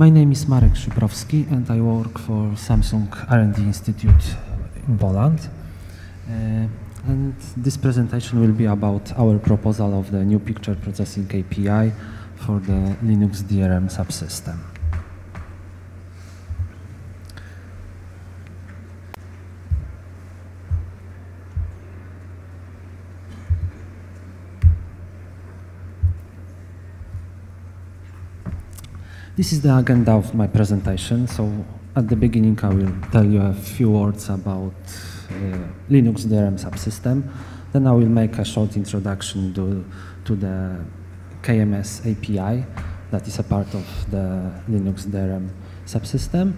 My name is Marek Szyprowski and I work for Samsung R&D Institute in Poland. Uh, and this presentation will be about our proposal of the new picture processing API for the Linux DRM subsystem. This is the agenda of my presentation. So at the beginning, I will tell you a few words about uh, Linux DRM subsystem. Then I will make a short introduction to, to the KMS API that is a part of the Linux DRM subsystem.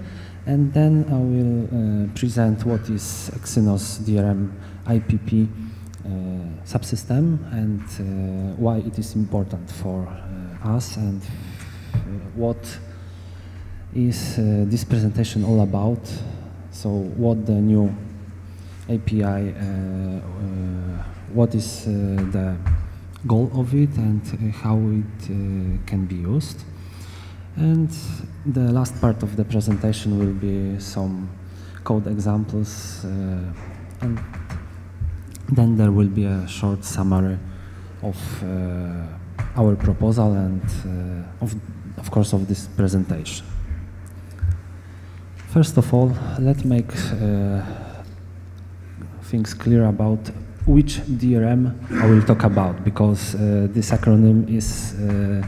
And then I will uh, present what is Exynos DRM IPP uh, subsystem and uh, why it is important for uh, us and what is uh, this presentation all about. So what the new API, uh, uh, what is uh, the goal of it and uh, how it can be used. And the last part of the presentation will be some code examples and then there will be a short summary of our proposal and of of course, of this presentation. First of all, let's make uh, things clear about which DRM I will talk about, because uh, this acronym is, uh,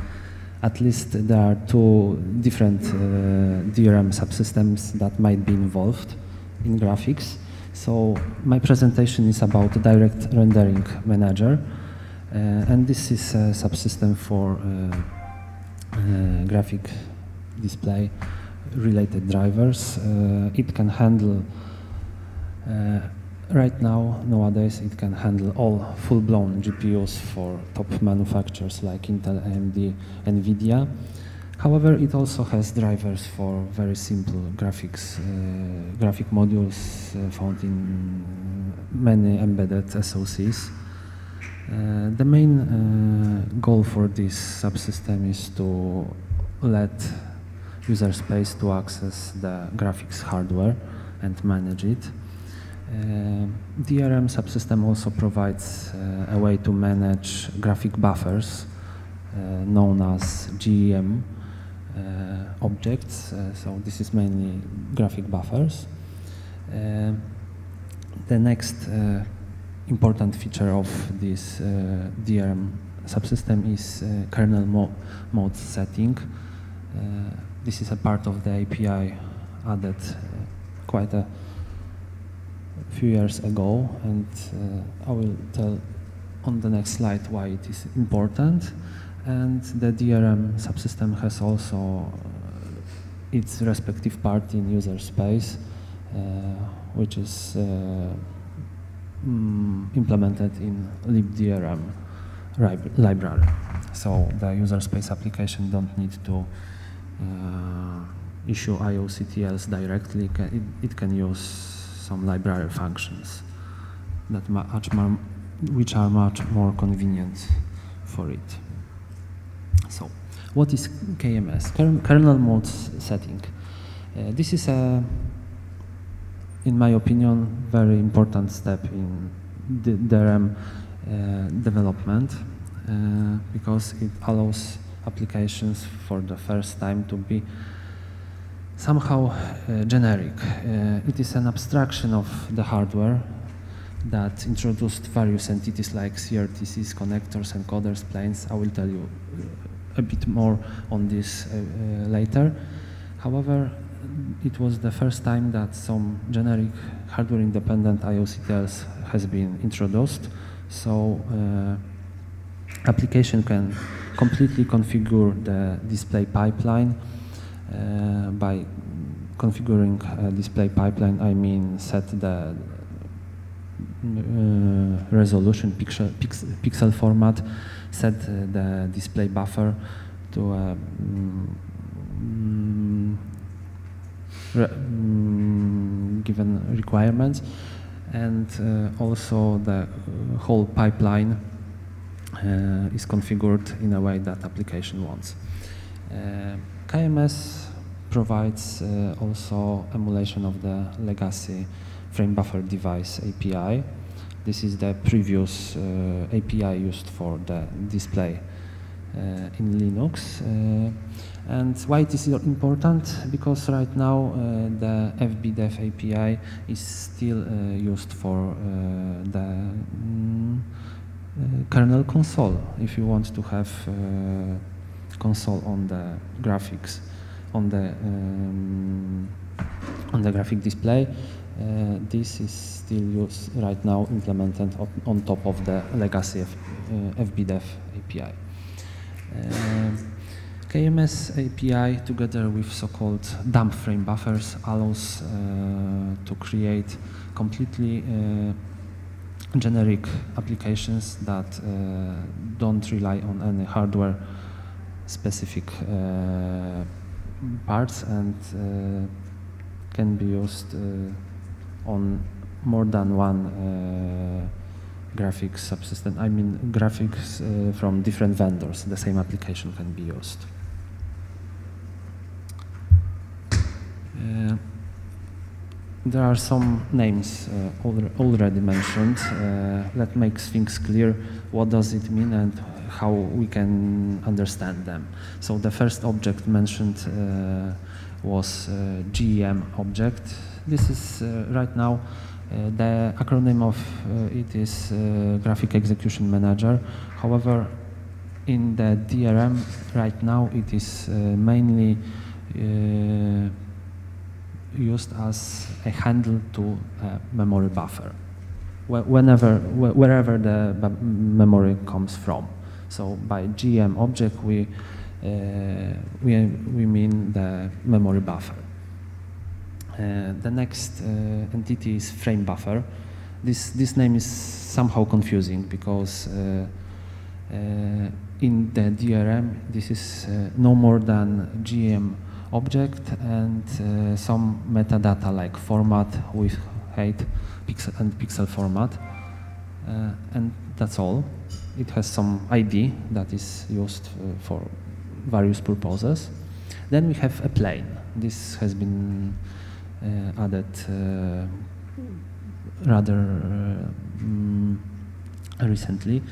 at least there are two different uh, DRM subsystems that might be involved in graphics. So my presentation is about Direct Rendering Manager, uh, and this is a subsystem for uh, uh, graphic display related drivers. Uh, it can handle uh, right now, nowadays, it can handle all full-blown GPUs for top manufacturers like Intel, AMD, NVIDIA. However, it also has drivers for very simple graphics, uh, graphic modules uh, found in many embedded SoCs. Uh, the main uh, goal for this subsystem is to let user space to access the graphics hardware and manage it. Uh, DRM subsystem also provides uh, a way to manage graphic buffers uh, known as GEM objects. so this is mainly graphic buffers. the next important feature of this uh, DRM subsystem is uh, kernel mo mode setting. Uh, this is a part of the API added quite a few years ago, and I will tell on the next slide why it is important. And the DRM subsystem has also its respective part in user space, uh, which is uh, mm, implemented in libdrm library. So the user space application don't need to uh, issue IOCTLs directly. It, it, can use some library functions that much more, which are much more convenient for it. So, what is KMS? Kernel mode setting. Uh, this is a in my opinion, very important step in the DRM uh, development uh, because it allows applications for the first time to be somehow uh, generic. Uh, it is an abstraction of the hardware that introduced various entities like CRTCs, connectors, encoders, planes. I will tell you uh, a bit more on this uh, later. However, it was the first time that some generic hardware-independent IOCTLs has been introduced. So uh, application can completely configure the display pipeline uh, by configuring a display pipeline. I mean set the uh, resolution pixel, pix, pixel format, set the display buffer to a um, Mm, given requirements and uh, also the uh, whole pipeline uh, is configured in a way that application wants. KMS provides also emulation of the legacy frame buffer device API. This is the previous API used for the display uh, in Linux. Uh, and why it is important? Because right now uh, the FBDEV API is still used for the mm, kernel console. If you want to have console on the graphics, on the um, on the graphic display, uh, this is still used right now implemented on, on top of the legacy of uh, FBDEV API. Uh, KMS API together with so-called dumb frame buffers allows uh, to create completely uh, generic applications that uh, don't rely on any hardware specific parts and can be used on more than one uh, graphics subsystem. I mean graphics uh, from different vendors. The same application can be used. Uh, there are some names uh, already mentioned uh, that makes things clear. What does it mean and how we can understand them. So the first object mentioned uh, was GEM object this is uh, right now uh, the acronym of uh, it is Graphic Execution Manager. However, in the DRM right now it is mainly used as a handle to a memory buffer whenever, wherever the memory comes from. So by GM object, we, uh, we, we mean the memory buffer. Uh, the next uh, entity is frame buffer. This, this name is somehow confusing because uh, in the DRM this is no more than GEM object and uh, some metadata like format with height pixel and pixel format. Uh, and that's all. It has some ID that is used uh, for various purposes. Then we have a plane. This has been uh, added uh, rather um, recently.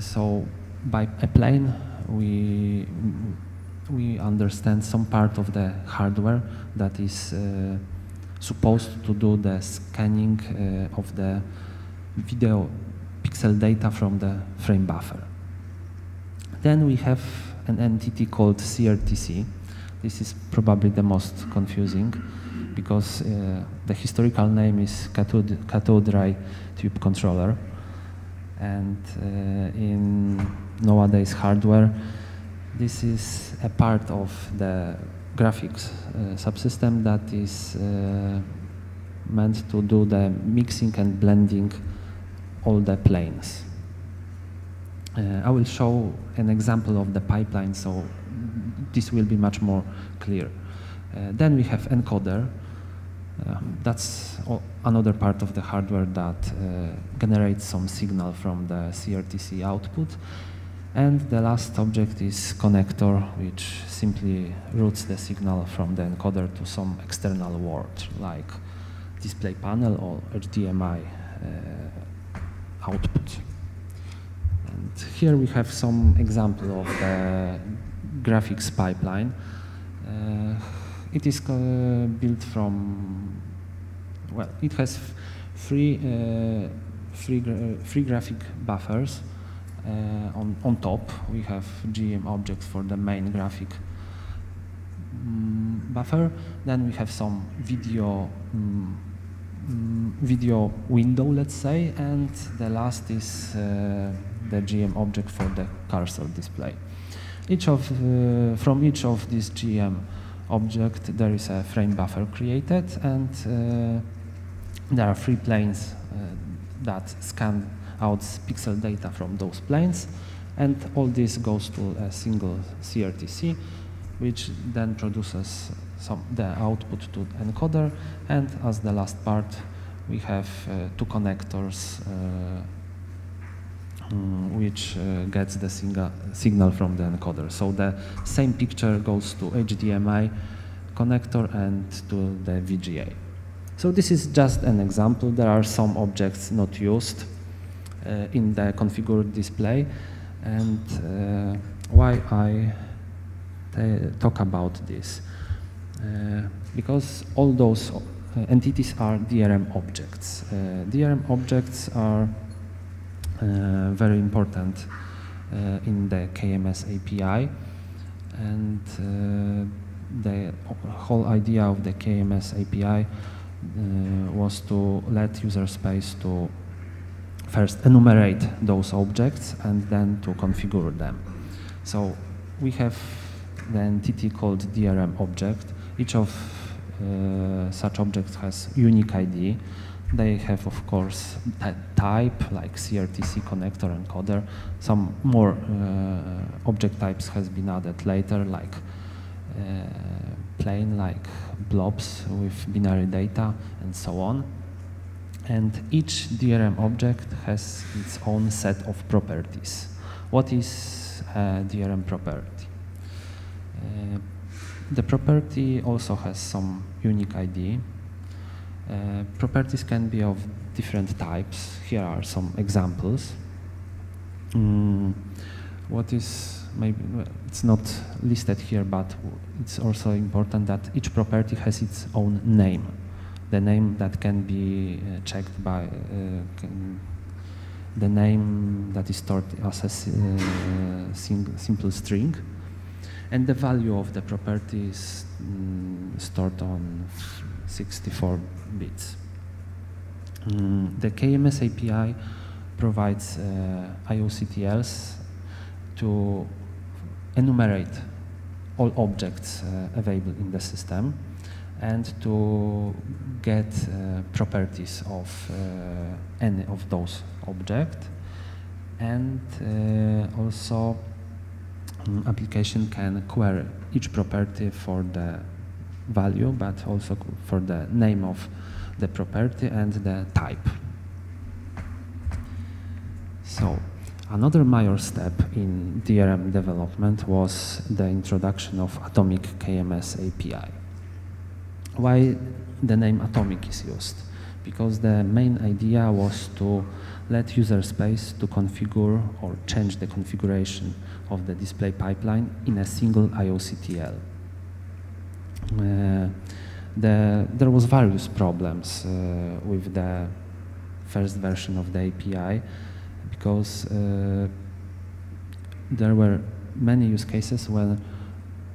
so by a plane, we we understand some part of the hardware that is uh, supposed to do the scanning uh, of the video pixel data from the frame buffer. Then we have an entity called CRTC. This is probably the most confusing because uh, the historical name is cathode, ray tube controller. And uh, in nowadays hardware, this is a part of the graphics uh, subsystem that is uh, meant to do the mixing and blending all the planes. Uh, I will show an example of the pipeline, so this will be much more clear. Uh, then we have encoder, uh, that's another part of the hardware that uh, generates some signal from the CRTC output. And the last object is connector, which simply routes the signal from the encoder to some external word, like display panel or HDMI uh, output. And here we have some example of the graphics pipeline. Uh, it is uh, built from, well, it has free, uh, free, uh, free graphic buffers on, on top. We have GM objects for the main graphic um, buffer. Then we have some video um, video window, let's say, and the last is uh, the GM object for the cursor display. Each of, uh, from each of these GM object, there is a frame buffer created, and uh, there are three planes uh, that scan out pixel data from those planes, and all this goes to a single CRTC, which then produces some the output to encoder, and as the last part, we have uh, two connectors uh, um, which uh, gets the signal from the encoder. So the same picture goes to HDMI connector and to the VGA. So this is just an example. There are some objects not used in the configured display and uh, why I talk about this. Uh, because all those uh, entities are DRM objects. Uh, DRM objects are very important in the KMS API and the whole idea of the KMS API uh, was to let user space to first enumerate those objects and then to configure them. So we have the entity called DRM object. Each of uh, such objects has unique ID. They have, of course, a type like CRTC connector encoder. Some more uh, object types has been added later, like uh, plane, like blobs with binary data, and so on. And each DRM object has its own set of properties. What is a DRM property? Uh, the property also has some unique ID. Uh, properties can be of different types. Here are some examples. Mm, what is maybe it's not listed here, but it's also important that each property has its own name. The name that can be uh, checked by uh, the name that is stored as a uh, simple string and the value of the property is mm, stored on 64 bits. Mm, the KMS API provides uh, IOCTLs to enumerate all objects uh, available in the system and to get uh, properties of uh, any of those objects and uh, also um, application can query each property for the value, but also for the name of the property and the type. So another major step in DRM development was the introduction of Atomic KMS API. Why the name Atomic is used? Because the main idea was to let user space to configure or change the configuration of the display pipeline in a single IOCTL. Uh, the, there was various problems uh, with the first version of the API because uh, there were many use cases where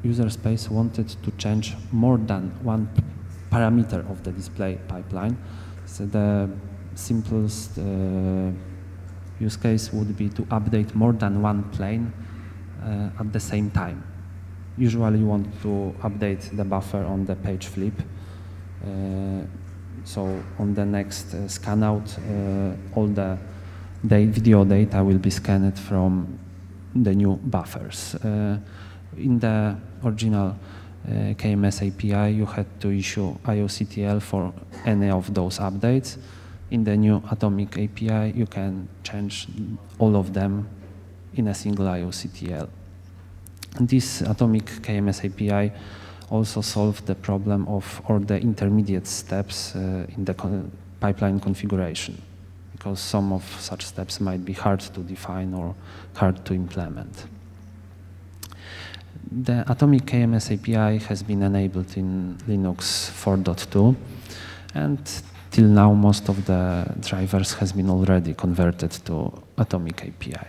user space wanted to change more than one parameter of the display pipeline. So the simplest uh, use case would be to update more than one plane uh, at the same time. Usually you want to update the buffer on the page flip. Uh, so on the next uh, scan out, all the, video data will be scanned from the new buffers. in the original uh, KMS API, you had to issue IOCTL for any of those updates. In the new Atomic API, you can change all of them in a single IOCTL. This atomic KMS API also solved the problem of all the intermediate steps uh, in the con pipeline configuration because some of such steps might be hard to define or hard to implement. The Atomic KMS API has been enabled in Linux 4.2 and till now most of the drivers has been already converted to Atomic API.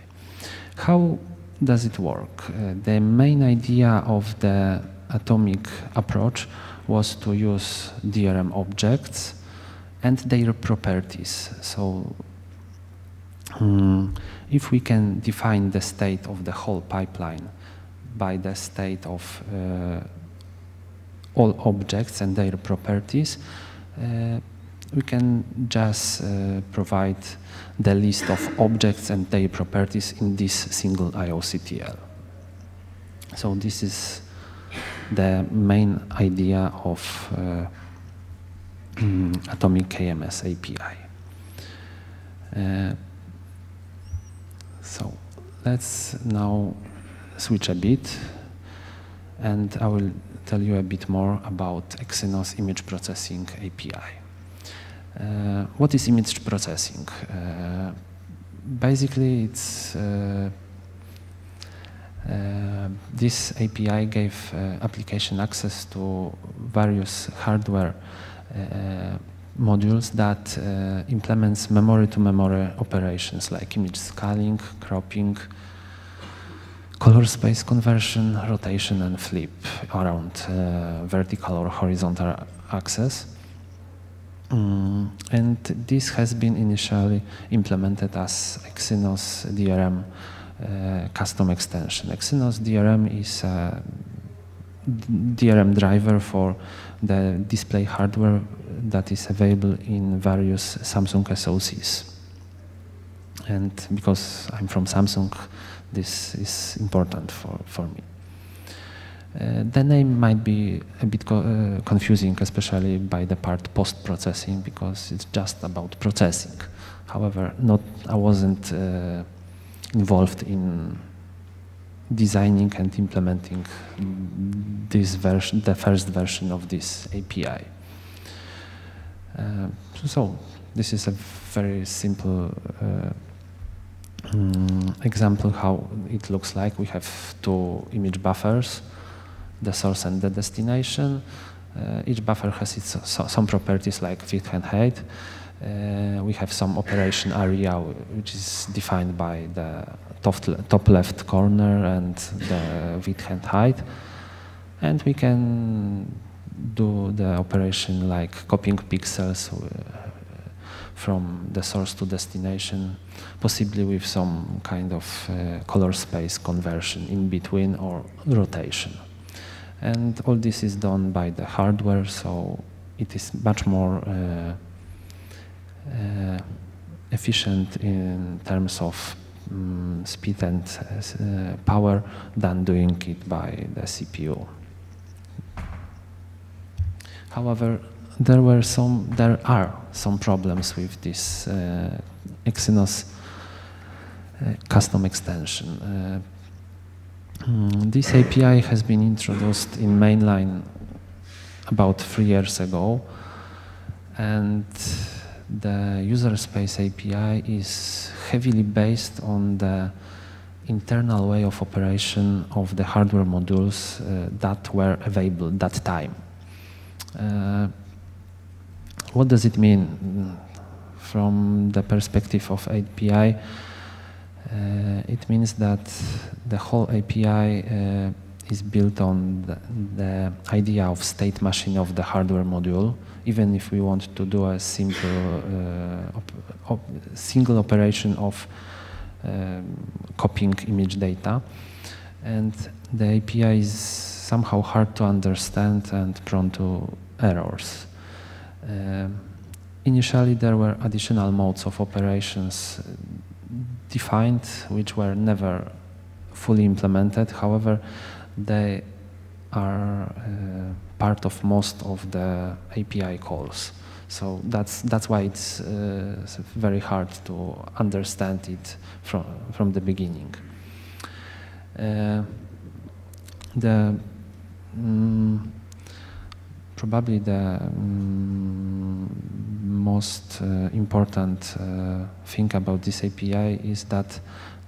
How does it work? Uh, the main idea of the atomic approach was to use DRM objects and their properties. So um, if we can define the state of the whole pipeline by the state of uh, all objects and their properties, uh, we can just uh, provide the list of objects and their properties in this single IOCTL. So this is the main idea of uh, Atomic KMS API. Uh, so let's now switch a bit and I will tell you a bit more about Exynos image processing API. Uh, what is image processing? Uh, basically, it's uh, uh this API gave uh, application access to various hardware uh, modules that implements memory-to-memory -memory operations like image scaling, cropping, color space conversion, rotation and flip around vertical or horizontal axis. Mm, and this has been initially implemented as Exynos DRM uh, custom extension. Exynos DRM is a DRM driver for the display hardware that is available in various Samsung SoCs. And because I'm from Samsung, this is important for, for me. Uh, the name might be a bit co uh, confusing, especially by the part post-processing, because it's just about processing. However, not I wasn't uh, involved in designing and implementing this version, the first version of this API. Uh, so this is a very simple uh, um, example how it looks like. We have two image buffers the source and the destination. Uh, each buffer has its so, some properties like width and height. Uh, we have some operation area which is defined by the top, top left corner and the width and height. And we can do the operation like copying pixels uh, from the source to destination, possibly with some kind of uh, color space conversion in between or rotation. And all this is done by the hardware, so it is much more uh, uh, efficient in terms of um, speed and uh, power than doing it by the CPU. However, there were some, there are some problems with this uh, Exynos uh, custom extension. Uh, Mm, this API has been introduced in mainline about three years ago, and the user space API is heavily based on the internal way of operation of the hardware modules uh, that were available at that time. Uh, what does it mean from the perspective of API? Uh, it means that the whole API uh, is built on the, the, idea of state machine of the hardware module, even if we want to do a simple uh, op op single operation of um, copying image data. And the API is somehow hard to understand and prone to errors. Uh, initially, there were additional modes of operations defined, which were never fully implemented. However, they are uh, part of most of the API calls. So that's that's why it's uh, very hard to understand it from from the beginning. Uh, the um, probably the um, most uh, important uh, thing about this API is that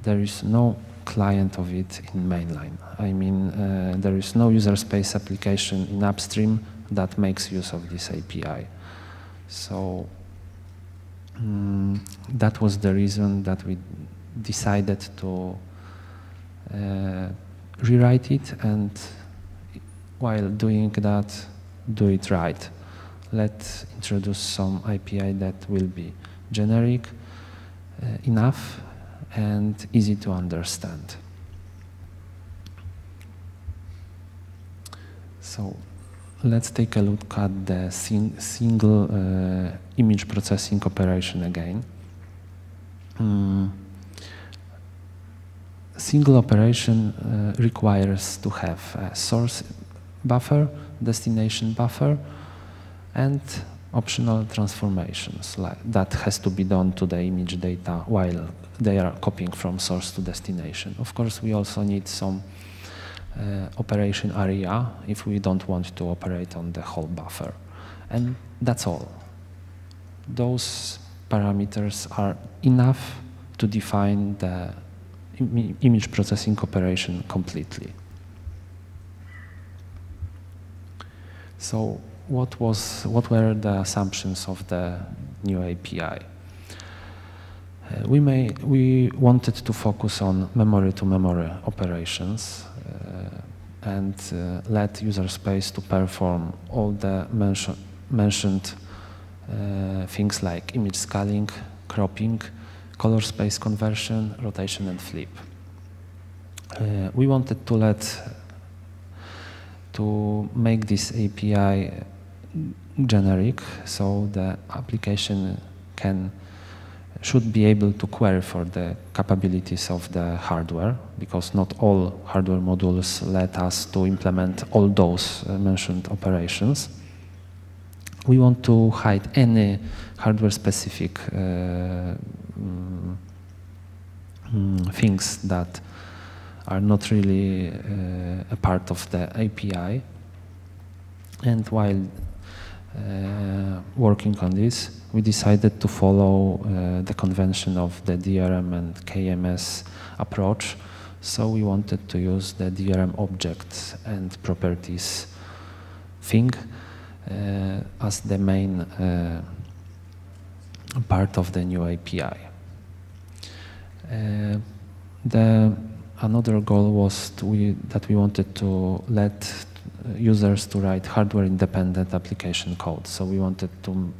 there is no client of it in mainline. I mean, uh, there is no user space application in upstream that makes use of this API. So um, that was the reason that we decided to uh, rewrite it and while doing that, do it right let's introduce some API that will be generic uh, enough and easy to understand. So let's take a look at the sing single uh, image processing operation again. Mm. Single operation uh, requires to have a source buffer, destination buffer, and optional transformations like that has to be done to the image data while they are copying from source to destination. Of course, we also need some uh, operation area if we don't want to operate on the whole buffer. And that's all. Those parameters are enough to define the Im image processing operation completely. So what was what were the assumptions of the new API? Uh, we may we wanted to focus on memory to memory operations uh, and uh, let user space to perform all the mention, mentioned uh, things like image scaling, cropping, color space conversion, rotation and flip. Uh, we wanted to let to make this API generic so the application can should be able to query for the capabilities of the hardware because not all hardware modules let us to implement all those uh, mentioned operations. We want to hide any hardware specific uh, mm, mm, things that are not really uh, a part of the API. And while uh, working on this, we decided to follow uh, the convention of the DRM and KMS approach. So we wanted to use the DRM objects and properties thing uh, as the main uh, part of the new API. Uh, the another goal was we, that we wanted to let users to write hardware independent application code. So we wanted to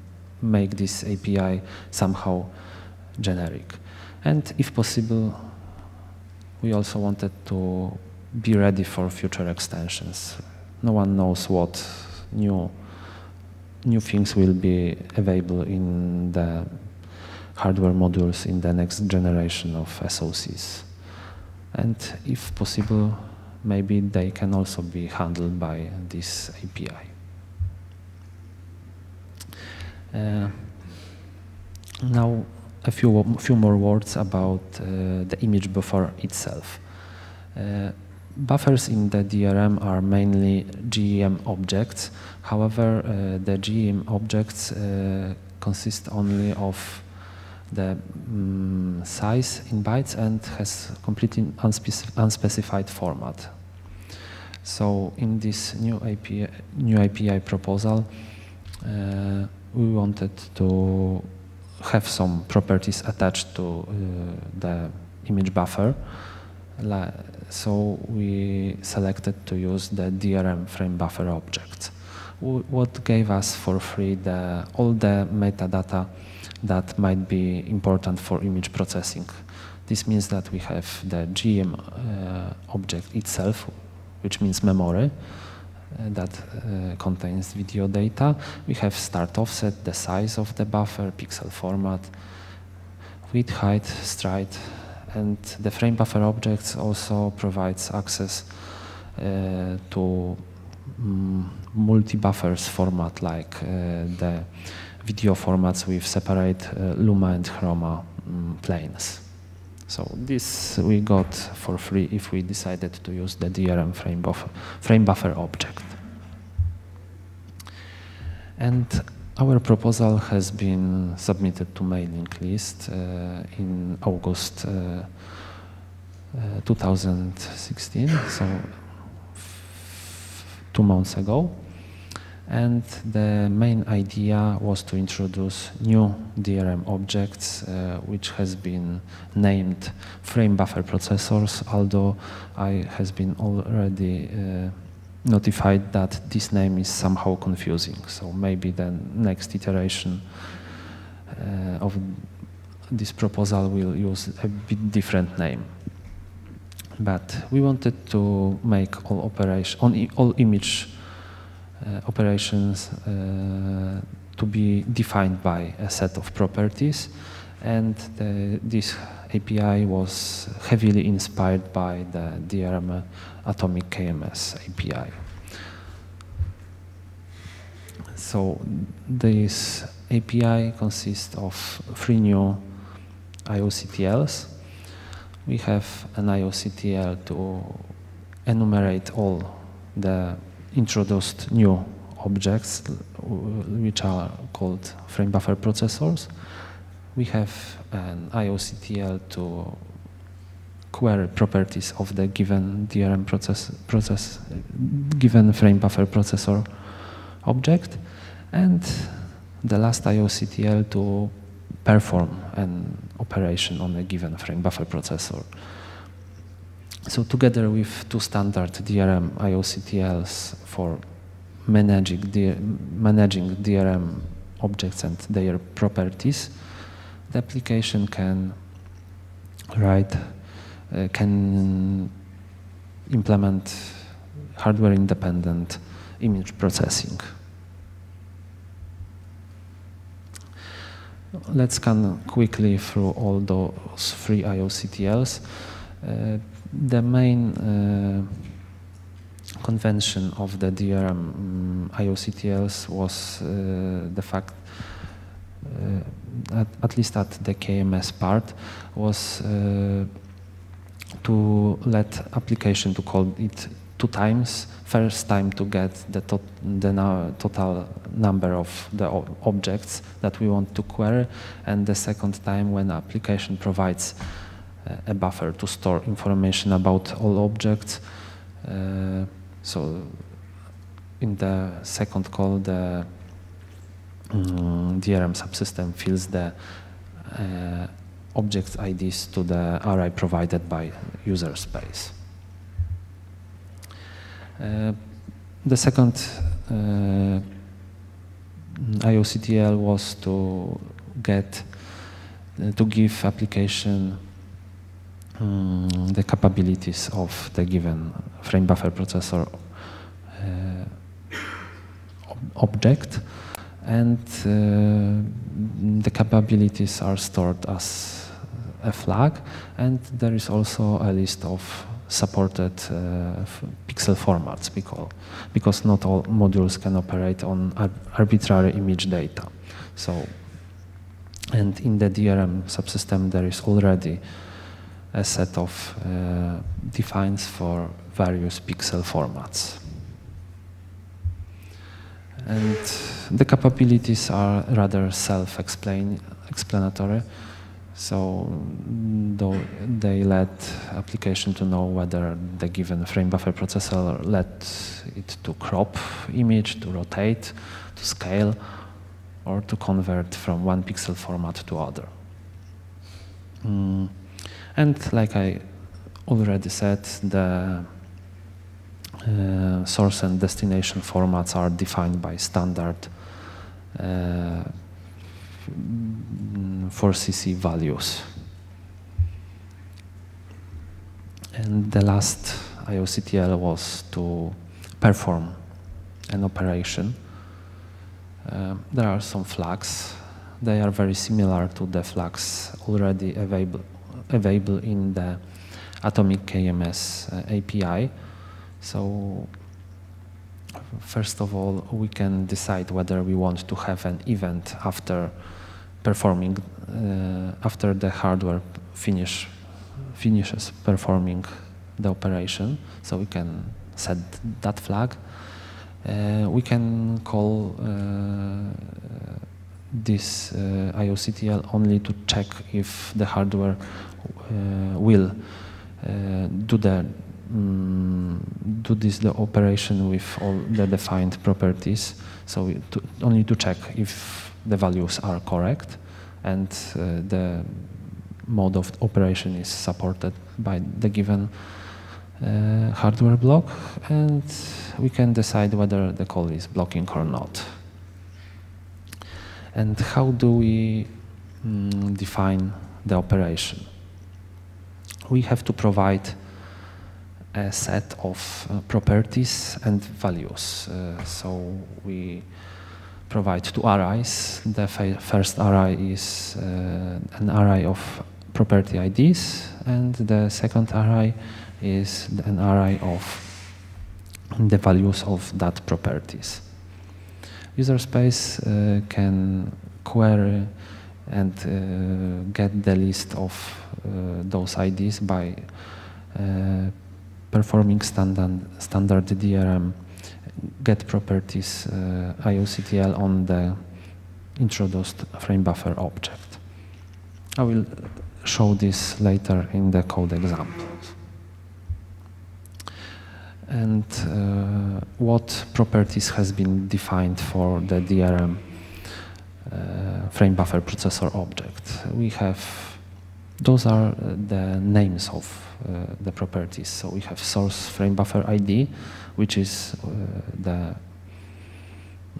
make this API somehow generic. And if possible, we also wanted to be ready for future extensions. No one knows what new new things will be available in the hardware modules in the next generation of SoCs. And if possible, maybe they can also be handled by this API. Uh, now, a few, few more words about uh, the image buffer itself. Uh, buffers in the DRM are mainly GEM objects. However, uh, the GEM objects uh, consist only of the um, size in bytes and has completely unspecified format. So in this new API, new API proposal, uh, we wanted to have some properties attached to uh, the image buffer. So we selected to use the DRM frame buffer object, what gave us for free the, all the metadata that might be important for image processing. This means that we have the GM uh, object itself, which means memory, uh, that uh, contains video data. We have start offset, the size of the buffer, pixel format, width, height, stride, and the frame buffer objects also provides access uh, to um, multi-buffers format like uh, the video formats with separate uh, luma and chroma um, planes. So this we got for free if we decided to use the DRM frame buffer, frame buffer object. And our proposal has been submitted to mailing list uh, in August uh, uh, 2016, so two months ago and the main idea was to introduce new DRM objects uh, which has been named frame buffer processors although I has been already uh, notified that this name is somehow confusing. So maybe the next iteration uh, of this proposal will use a bit different name. But we wanted to make all operation on all image operations uh, to be defined by a set of properties and the, this API was heavily inspired by the DRM Atomic KMS API. So this API consists of three new IOCTLs. We have an IOCTL to enumerate all the introduced new objects which are called frame buffer processors. We have an IOCTL to query properties of the given DRM process, process given frame buffer processor object and the last IOCTL to perform an operation on a given frame buffer processor. So together with two standard DRM IOCTLs for managing, managing DRM objects and their properties, the application can write, uh, can implement hardware independent image processing. Let's scan quickly through all those three IOCTLs. Uh, the main uh, convention of the DRM um, IOCTLs was uh, the fact, at, at, least at the KMS part, was uh, to let application to call it two times. First time to get the, to the total number of the objects that we want to query, and the second time when application provides a buffer to store information about all objects. Uh, so in the second call, the um, DRM subsystem fills the uh, object IDs to the array provided by user space. Uh, the second uh, IOCTL was to get uh, to give application um, the capabilities of the given frame buffer processor uh, object and uh, the capabilities are stored as a flag and there is also a list of supported uh, pixel formats because, because not all modules can operate on ar arbitrary image data. So, and in the DRM subsystem there is already a set of uh, defines for various pixel formats. And the capabilities are rather self-explanatory. So though they let application to know whether the given frame buffer processor let it to crop image, to rotate, to scale, or to convert from one pixel format to other. Mm. And like I already said, the uh, source and destination formats are defined by standard uh, 4CC values. And the last IOCTL was to perform an operation. Uh, there are some flags. They are very similar to the flags already available, available in the Atomic KMS uh, API. So first of all, we can decide whether we want to have an event after performing, uh, after the hardware finish, finishes performing the operation. So we can set that flag. Uh, we can call uh, this uh, IOCTL only to check if the hardware uh, will uh, do the um, do this the operation with all the defined properties. So to, only to check if the values are correct and uh, the mode of operation is supported by the given uh, hardware block and we can decide whether the call is blocking or not. And how do we um, define the operation? We have to provide a set of uh, properties and values. Uh, so we provide two arrays. The first array is uh, an array of property IDs, and the second array is an array of the values of that properties. User space uh, can query and uh, get the list of uh, those IDs by performing standard, standard DRM get properties uh, IOCTL on the introduced frame buffer object. I will show this later in the code examples. And uh, what properties has been defined for the DRM uh, frame buffer processor object? We have, those are the names of uh, the properties. So we have source frame buffer ID, which is uh, the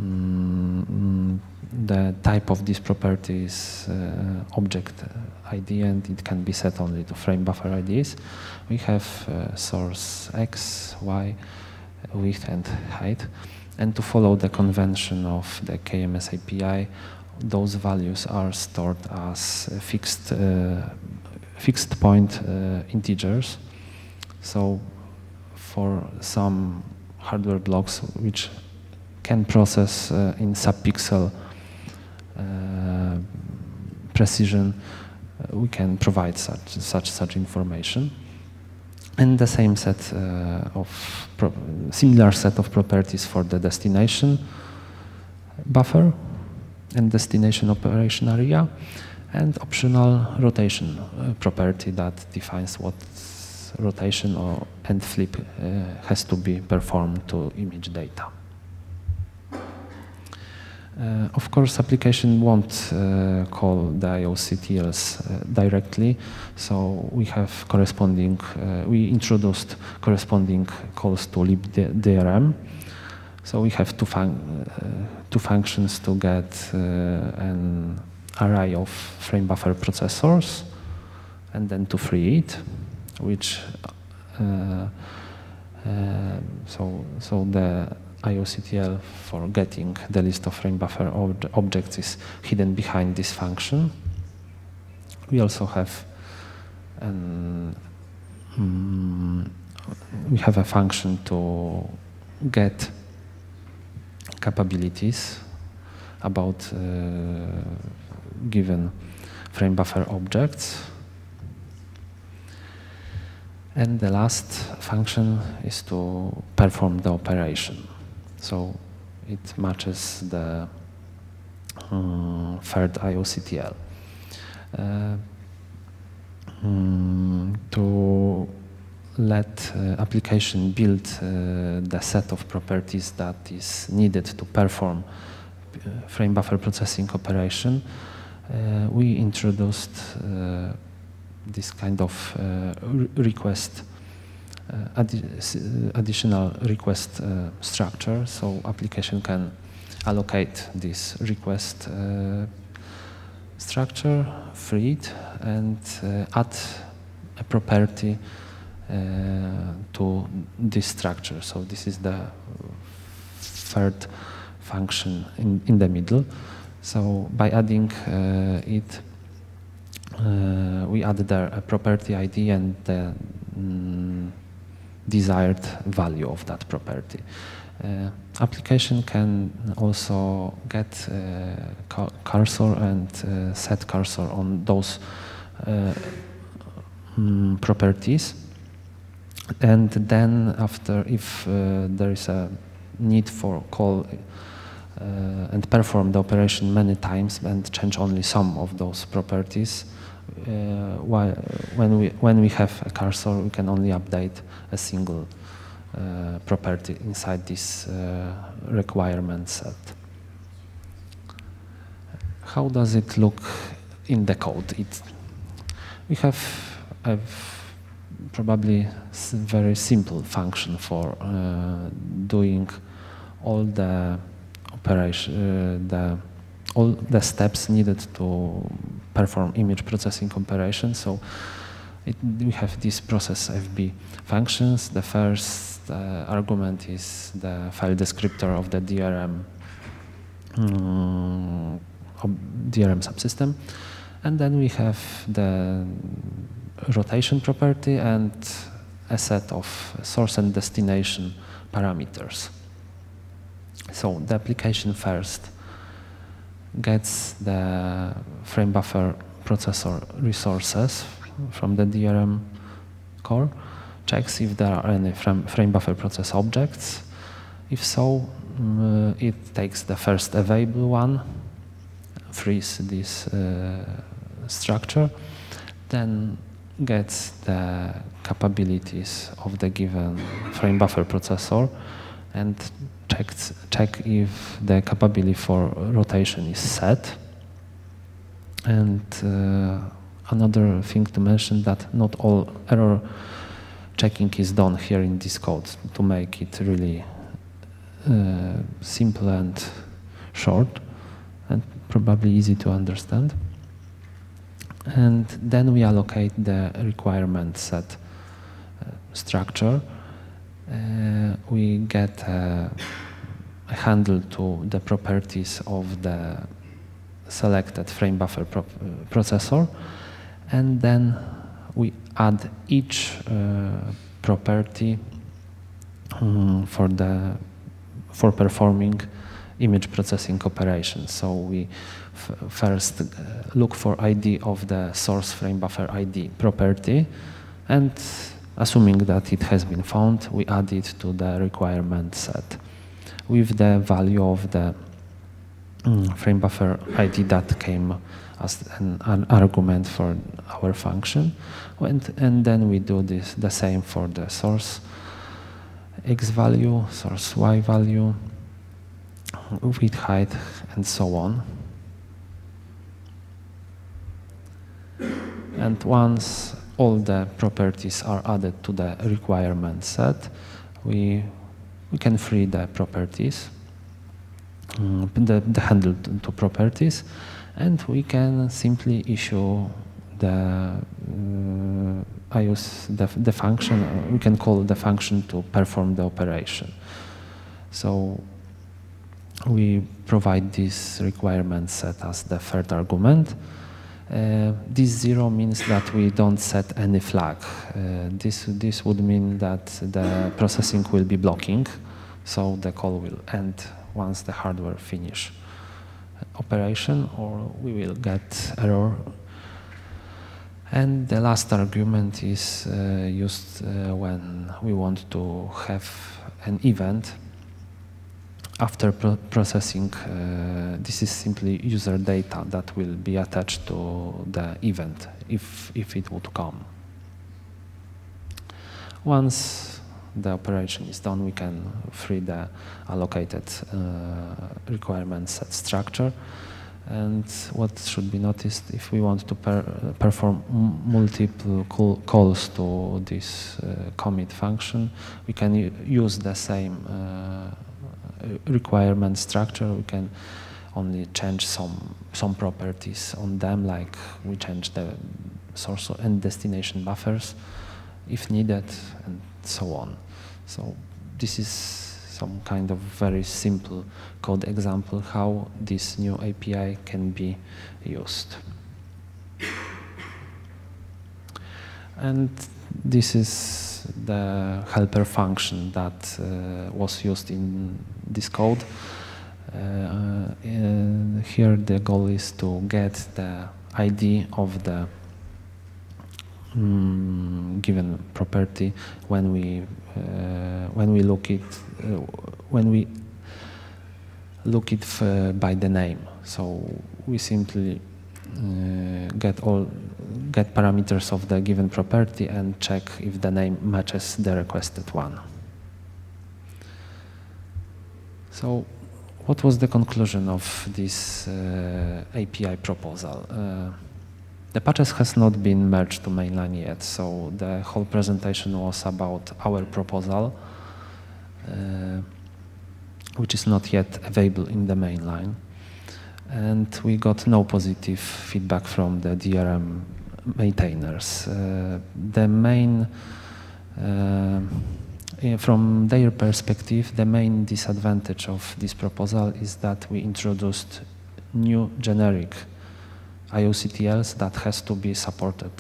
mm, the type of this property is uh, object ID and it can be set only to frame buffer IDs. We have uh, source X, Y, width and height. And to follow the convention of the KMS API, those values are stored as fixed, uh, fixed point uh, integers. So for some hardware blocks which can process uh, in subpixel uh, precision, uh, we can provide such, such, such information. And the same set of, similar set of properties for the destination buffer and destination operation area, and optional rotation uh, property that defines what rotation or end flip uh, has to be performed to image data. Uh, of course, application won't uh, call the IOCTLs uh, directly, so we have corresponding, uh, we introduced corresponding calls to libdrm. So we have two, fun uh, two functions to get uh, an array of frame buffer processors and then to free it, which so, so the IOCTL for getting the list of frame buffer ob objects is hidden behind this function. We also have an, um, we have a function to get capabilities about uh, given frame buffer objects. And the last function is to perform the operation. So it matches the um, third IOCTL. Uh, um, to let uh, application build uh, the set of properties that is needed to perform uh, frame buffer processing operation, uh, we introduced this kind of request addi uh, additional request uh, structure, so application can allocate this request structure, free it, and add a property to this structure. So this is the third function in, in the middle. So by adding uh, it, uh, we add a property ID and the mm, desired value of that property. Uh, application can also get uh, cursor and uh, set cursor on those mm, properties and then after if uh, there is a need for call uh, and perform the operation many times and change only some of those properties uh, when, we, when we have a cursor, we can only update a single uh, property inside this uh, requirement set. How does it look in the code? It, we have a probably very simple function for uh, doing all the operation, uh, the all the steps needed to perform image processing operation. So it, we have this process FB functions. The first uh, argument is the file descriptor of the DRM um, DRM subsystem. And then we have the rotation property and a set of source and destination parameters. So the application first gets the frame buffer processor resources from the DRM core, checks if there are any frame, frame buffer process objects. If so, um, it takes the first available one, frees this uh, structure, then gets the capabilities of the given frame buffer processor and check if the capability for rotation is set. And uh, another thing to mention that not all error checking is done here in this code to make it really uh, simple and short and probably easy to understand. And then we allocate the requirement set uh, structure. Uh, we get a, a handle to the properties of the selected frame buffer pro processor. And then we add each uh, property um, for the for performing image processing operations. So we first uh, look for ID of the source frame buffer ID property. And assuming that it has been found, we add it to the requirement set with the value of the um, frame buffer ID that came as an, an, argument for our function. And, and then we do this the same for the source x value, source y value, width height, and so on. And once all the properties are added to the requirement set, we, we can free the properties, um, the, the handle to, to properties, and we can simply issue the uh, I use the, the function, uh, we can call the function to perform the operation. So we provide this requirement set as the third argument. Uh, this zero means that we don't set any flag. Uh, this, this would mean that the processing will be blocking, so the call will end once the hardware finish operation or we will get error. And the last argument is uh, used uh, when we want to have an event after pro processing. Uh, this is simply user data that will be attached to the event if, if it would come. Once the operation is done, we can free the allocated uh, requirement set structure. And what should be noticed, if we want to per perform multiple calls to this uh, commit function, we can use the same uh, requirement structure. We can only change some some properties on them, like we change the source and destination buffers if needed, and so on. So this is some kind of very simple code example how this new API can be used. And this is the helper function that uh, was used in this code. Uh, uh here the goal is to get the ID of the um, given property when we uh, when we look it when we look it by the name. So we simply uh, get all get parameters of the given property and check if the name matches the requested one. So what was the conclusion of this uh, API proposal? Uh, the patches has not been merged to mainline yet, so the whole presentation was about our proposal, uh, which is not yet available in the mainline. And we got no positive feedback from the DRM maintainers. Uh, the main, uh, from their perspective, the main disadvantage of this proposal is that we introduced new generic IOCTLs that has to be supported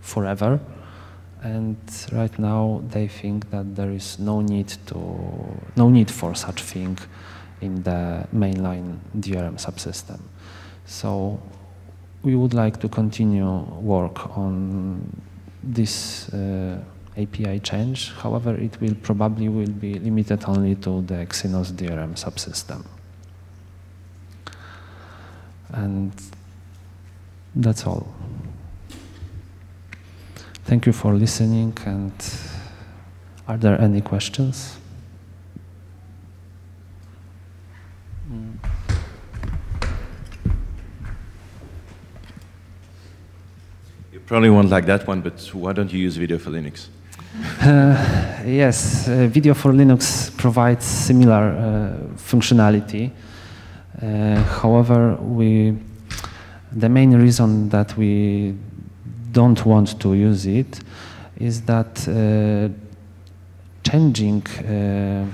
forever. And right now they think that there is no need to no need for such thing in the mainline DRM subsystem. So we would like to continue work on this uh, API change. However, it will probably will be limited only to the Exynos DRM subsystem. And that's all. Thank you for listening and are there any questions? You probably won't like that one, but why don't you use Video for Linux? Uh, yes, uh, Video for Linux provides similar uh, functionality. Uh, however, we the main reason that we don't want to use it is that uh, changing uh,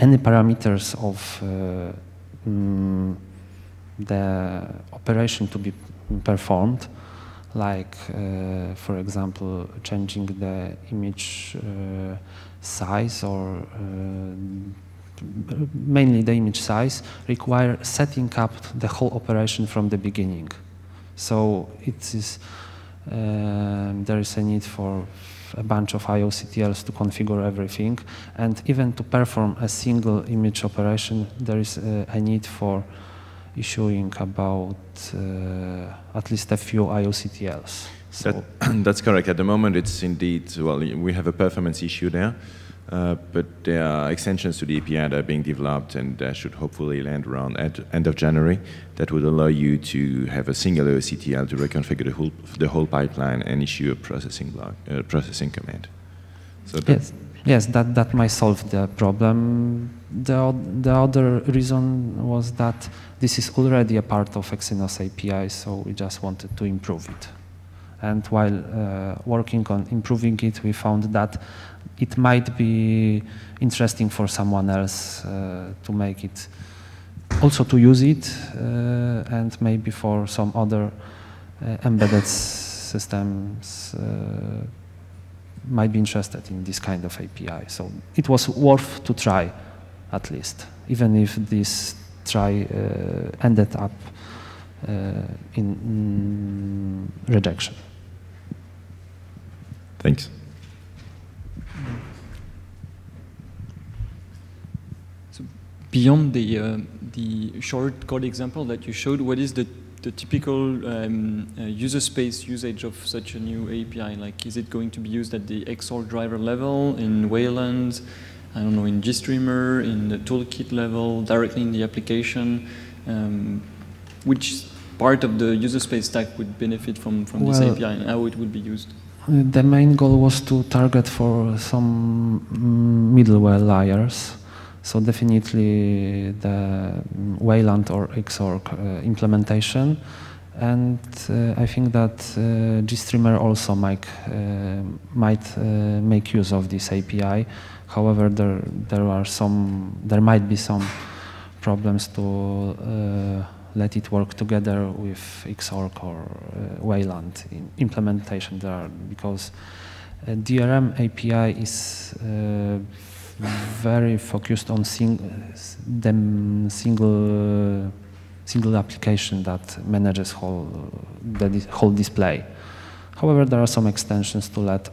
any parameters of mm, the operation to be performed like, uh, for example, changing the image uh, size or uh, mainly the image size require setting up the whole operation from the beginning. So it is there is a need for a bunch of IOCTLs to configure everything, and even to perform a single image operation, there is a, a need for issuing about uh, at least a few IOCTLs. So that, that's correct. At the moment, it's indeed, well, we have a performance issue there, uh, but there are extensions to the API that are being developed and that should hopefully land around at end of January that would allow you to have a single IOCTL to reconfigure the whole, the whole pipeline and issue a processing block, uh, processing command. So yes, yes, that, that might solve the problem. The, the other reason was that this is already a part of Exynos API, so we just wanted to improve it. And while uh, working on improving it, we found that it might be interesting for someone else uh, to make it, also to use it, uh, and maybe for some other uh, embedded systems uh, might be interested in this kind of API. So it was worth to try, at least, even if this try uh, ended up uh, in mm, rejection. Thanks. So beyond the uh, the short code example that you showed, what is the the typical um, uh, user space usage of such a new API? Like, is it going to be used at the Xorg driver level in Wayland? I don't know, in GStreamer, in the toolkit level, directly in the application? Um, which part of the user space stack would benefit from, from well, this API and how it would be used? The main goal was to target for some mm, middleware layers. So definitely the Wayland or Xorg uh, implementation. And uh, I think that uh, GStreamer also might, might make use of this API However, there there are some there might be some problems to let it work together with Xorg or uh, Wayland implementation there because uh, DRM API is uh, very focused on sing them single single application that manages whole the whole display. However, there are some extensions to let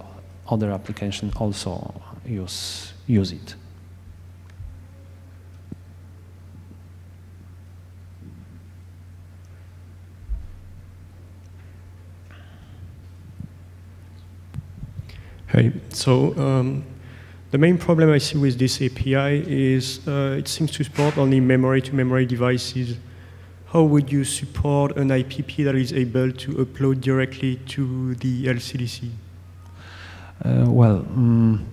other applications also use, use it. Hey, so um, the main problem I see with this API is uh, it seems to support only memory-to-memory -memory devices. How would you support an IPP that is able to upload directly to the LCDC? Uh, well, um,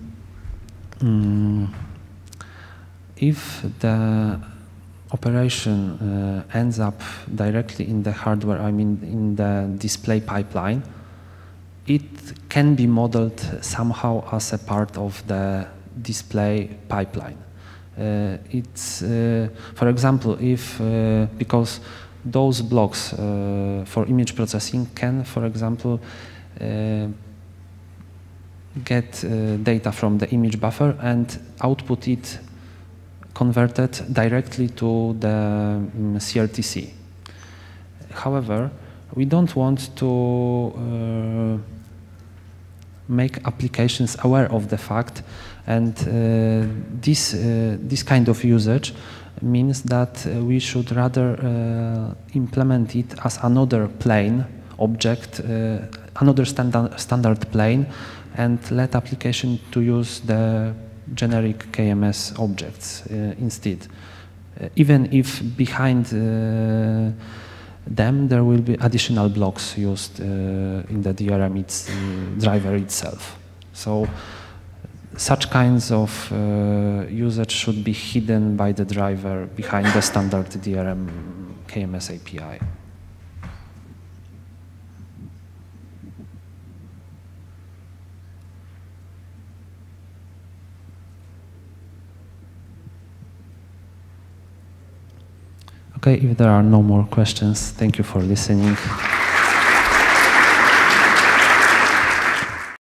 Mm, if the operation uh, ends up directly in the hardware, I mean in the display pipeline, it can be modeled somehow as a part of the display pipeline. Uh, it's, uh, for example, if, uh, because those blocks uh, for image processing can, for example, uh, get uh, data from the image buffer and output it converted directly to the um, CRTC. However, we don't want to make applications aware of the fact, and uh, this uh, this kind of usage means that uh, we should rather uh, implement it as another plane object, uh, another standard standard plane, and let application to use the generic KMS objects uh, instead. Even if behind them there will be additional blocks used uh, in the DRM its, uh, driver itself. So such kinds of uh, usage should be hidden by the driver behind the standard DRM KMS API. Okay, if there are no more questions, thank you for listening.